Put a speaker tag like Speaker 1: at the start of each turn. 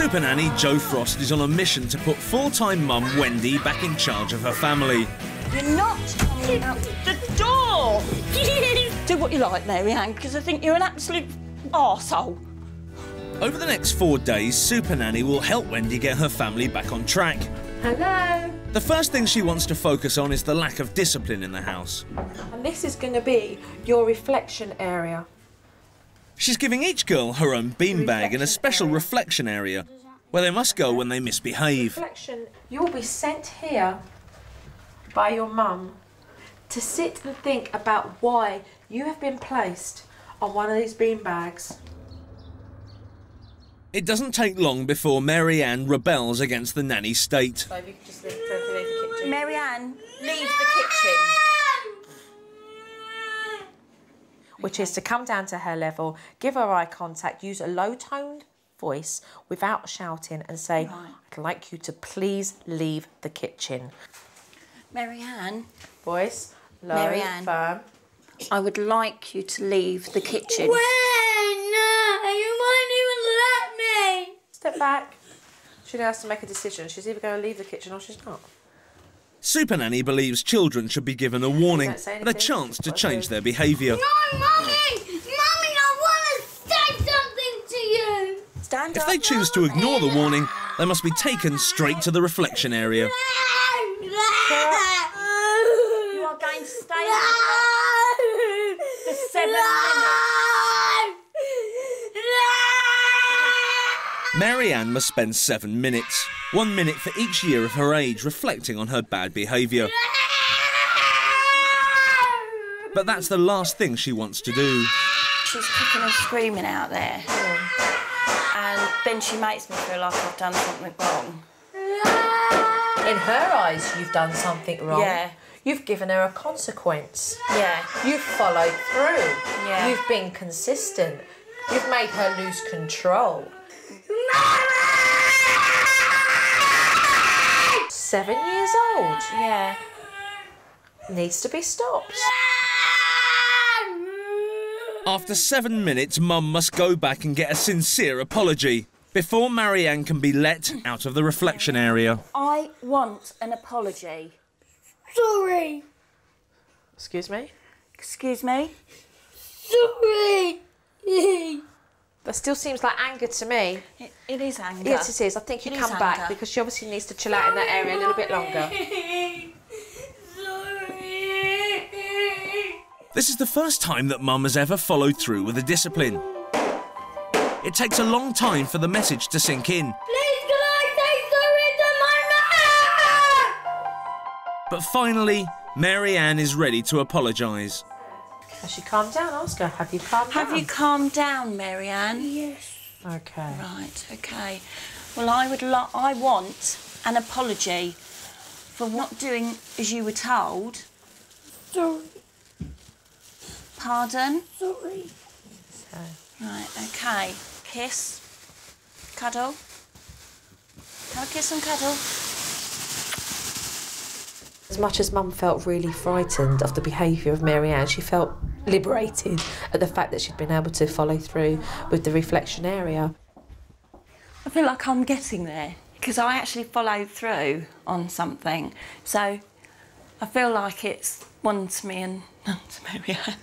Speaker 1: Supernanny Jo Frost is on a mission to put full-time mum Wendy back in charge of her family.
Speaker 2: You're not coming out the door! Do what you like, Mary Ann, because I think you're an absolute arsehole.
Speaker 1: Over the next four days, Supernanny will help Wendy get her family back on track.
Speaker 3: Hello.
Speaker 1: The first thing she wants to focus on is the lack of discipline in the house.
Speaker 3: And this is going to be your reflection area.
Speaker 1: She's giving each girl her own beanbag and a special reflection area where they must go when they misbehave.
Speaker 3: Reflection, you'll be sent here by your mum to sit and think about why you have been placed on one of these beanbags.
Speaker 1: It doesn't take long before Mary Ann rebels against the nanny state.
Speaker 3: So if you could just leave, leave the kitchen.
Speaker 2: Mary Ann, leave the kitchen.
Speaker 3: Which is to come down to her level, give her eye contact, use a low toned voice without shouting, and say,
Speaker 2: Right.
Speaker 3: I'd like you to please leave the kitchen.
Speaker 2: Marianne. Ann,
Speaker 3: Voice, low,
Speaker 2: Mary Ann.
Speaker 3: firm.
Speaker 2: I would like you to leave the kitchen.
Speaker 4: When? No, you won't even let me.
Speaker 3: Step back. She now has to make a decision. She's either going to leave the kitchen or she's not.
Speaker 1: Supernanny believes children should be given a warning and a chance to change their behaviour.
Speaker 4: No, Mummy! Mummy, I want to say something to you.
Speaker 2: Stand
Speaker 1: If
Speaker 2: up.
Speaker 1: they choose to ignore the warning, they must be taken straight to the reflection area.
Speaker 2: You are going to stay for seven minutes.
Speaker 1: Mary Ann must spend seven minutes, one minute for each year of her age, reflecting on her bad behaviour. But that's the last thing she wants to do.
Speaker 2: She's kicking and screaming out there. And then she makes me feel like I've done something wrong.
Speaker 3: In her eyes, you've done something wrong.
Speaker 2: Yeah.
Speaker 3: You've given her a consequence.
Speaker 2: Yeah.
Speaker 3: You've followed through.
Speaker 2: Yeah.
Speaker 3: You've been consistent. You've made her lose control. Seven years old.
Speaker 2: Yeah.
Speaker 3: Needs to be stopped.
Speaker 1: After seven minutes, Mum must go back and get a sincere apology before Marianne can be let out of the reflection area.
Speaker 2: I want an apology.
Speaker 4: Sorry.
Speaker 3: Excuse me?
Speaker 2: Excuse me?
Speaker 4: Sorry.
Speaker 3: That still seems like anger to me.
Speaker 2: It, it is anger.
Speaker 3: Yes, it is. I think you
Speaker 2: It is
Speaker 3: come back
Speaker 2: anger.
Speaker 3: because she obviously needs to chill out in that area a little bit longer.
Speaker 1: This is the first time that Mum has ever followed through with a discipline. It takes a long time for the message to sink in,
Speaker 4: Please, can I say sorry to my mum?
Speaker 1: but finally, Marianne is ready to apologise.
Speaker 3: Has she calmed down? Ask her. Have you calmed down?
Speaker 2: Have
Speaker 3: down?
Speaker 2: you calmed down, Mary Ann?
Speaker 4: Yes.
Speaker 3: Okay.
Speaker 2: Right, okay. Well, I would lo- I want an apology for not doing as you were told.
Speaker 4: Sorry.
Speaker 2: Pardon?
Speaker 4: Sorry.
Speaker 2: Right, okay. Kiss. Cuddle. Have a kiss and cuddle.
Speaker 3: As much as Mum felt really frightened of the behaviour of Marianne, she felt liberated at the fact that she'd been able to follow through with the reflection area.
Speaker 2: I feel like I'm getting there because I actually followed through on something. So I feel like it's one to me and none to Mary Ann.